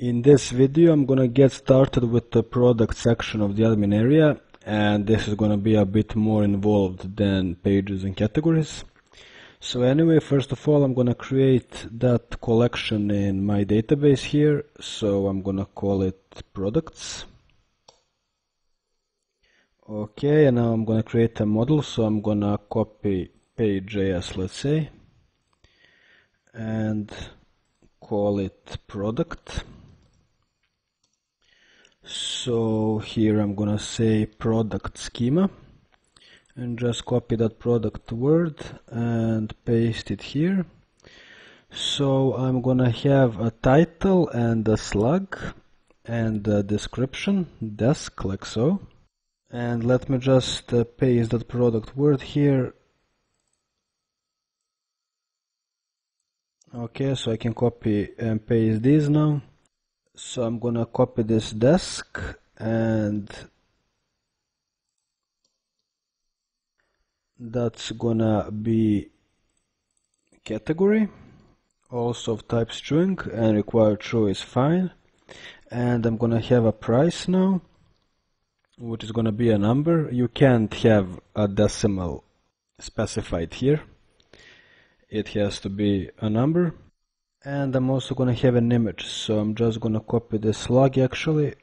In this video I'm gonna get started with the product section of the admin area and this is gonna be a bit more involved than pages and categories. So anyway, first of all I'm gonna create that collection in my database here. So I'm gonna call it products. Okay, and now I'm gonna create a model. So I'm gonna copy page.js, let's say, and call it product. So here I'm gonna say product schema and just copy that product word and paste it here. So I'm gonna have a title and a slug and a description, desc, like so. And let me just uh, paste that product word here. Okay, so I can copy and paste these now. So I'm gonna copy this desc and that's gonna be category also of type string and required true is fine. And I'm gonna have a price now which is gonna be a number. You can't have a decimal specified here. It has to be a number and I'm also gonna have an image so I'm just gonna copy this log actually.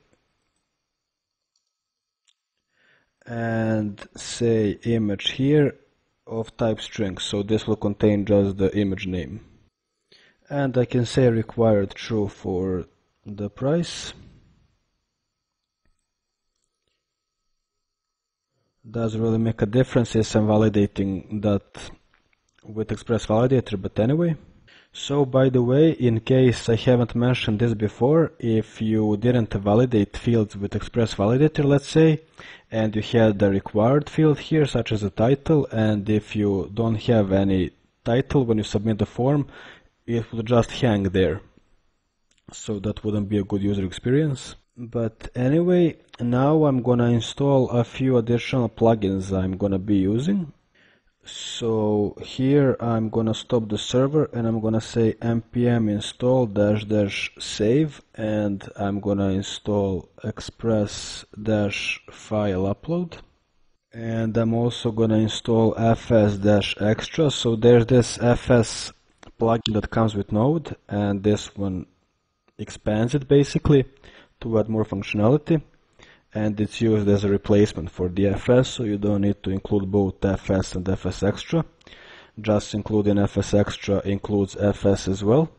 And say image here of type string. So this will contain just the image name. And I can say required true for the price. Doesn't really make a difference as I'm validating that with Express Validator, but anyway. So by the way, in case I haven't mentioned this before, if you didn't validate fields with Express Validator, let's say, and you had the required field here, such as a title, and if you don't have any title when you submit the form, it would just hang there. So that wouldn't be a good user experience. But anyway, now I'm gonna install a few additional plugins I'm gonna be using. So here I'm gonna stop the server and I'm gonna say npm install dash dash save and I'm gonna install express dash file upload. And I'm also gonna install fs dash extra. So there's this fs plugin that comes with node and this one expands it basically to add more functionality and it's used as a replacement for the FS so you don't need to include both FS and FS extra. Just including FS extra includes FS as well.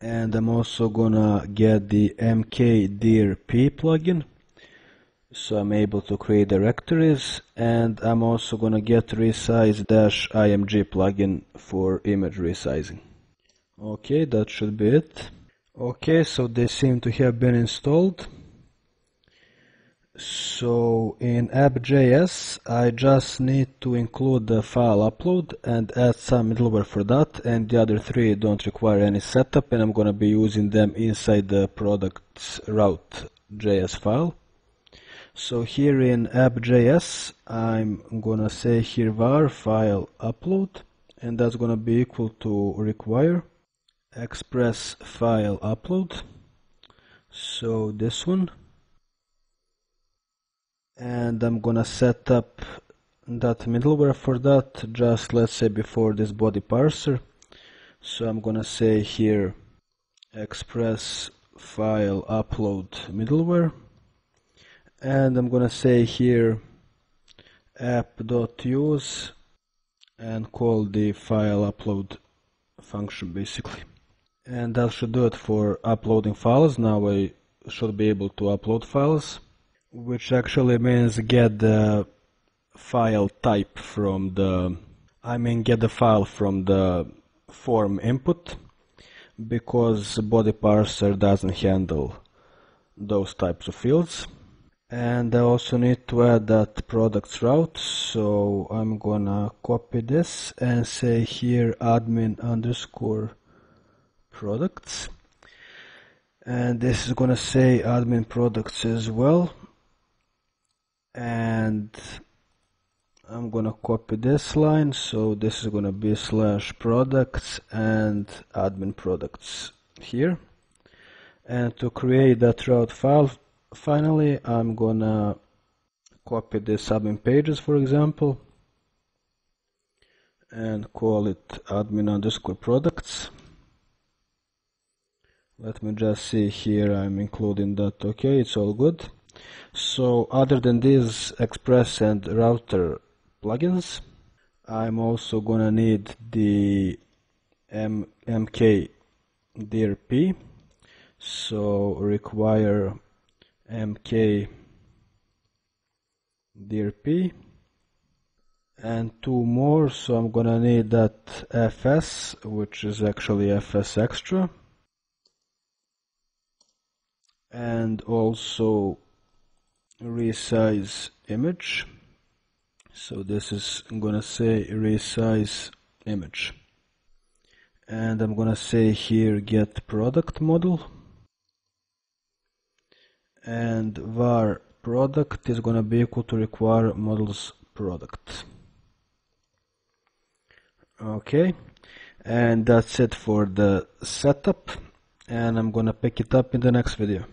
And I'm also gonna get the mkdirp plugin. So I'm able to create directories and I'm also gonna get resize-img plugin for image resizing. Okay that should be it. Okay, so they seem to have been installed. So in app.js, I just need to include the file upload and add some middleware for that, and the other three don't require any setup, and I'm gonna be using them inside the products route.js file. So here in app.js, I'm gonna say here var file upload, and that's gonna be equal to require express file upload so this one and I'm gonna set up that middleware for that just let's say before this body parser. So I'm gonna say here express file upload middleware. And I'm gonna say here app.use and call the file upload function basically. And that should do it for uploading files. Now I should be able to upload files, which actually means get the file type from the, I mean get the file from the form input, because body parser doesn't handle those types of fields. And I also need to add that products route, so I'm gonna copy this and say here admin underscore products and this is gonna say admin products as well and I'm gonna copy this line so this is gonna be slash products and admin products here. And to create that route file finally I'm gonna copy the subin pages for example and call it admin underscore products. Let me just see here I'm including that. Okay it's all good so other than these express and router plugins I'm also gonna need the M so require mk drp and two more. So I'm gonna need that fs which is actually fs extra. And also resize image. So this is I'm gonna say resize image. And I'm gonna say here get product model. And var product is gonna be equal to require models product. Okay. And that's it for the setup. And I'm gonna pick it up in the next video